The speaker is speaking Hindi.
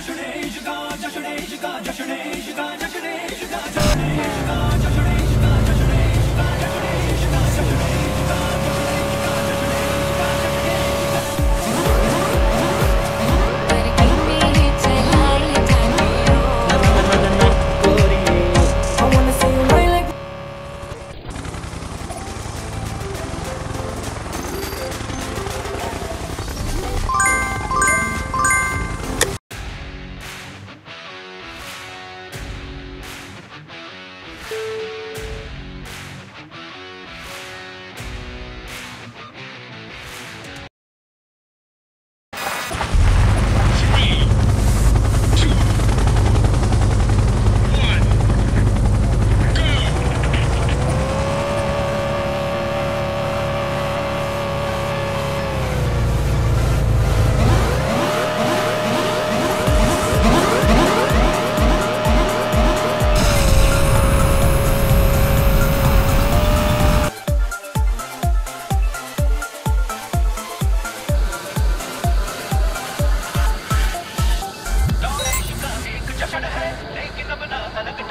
जश्न इश्का जश्न इश्का जश्न Nakikita mo na talaga.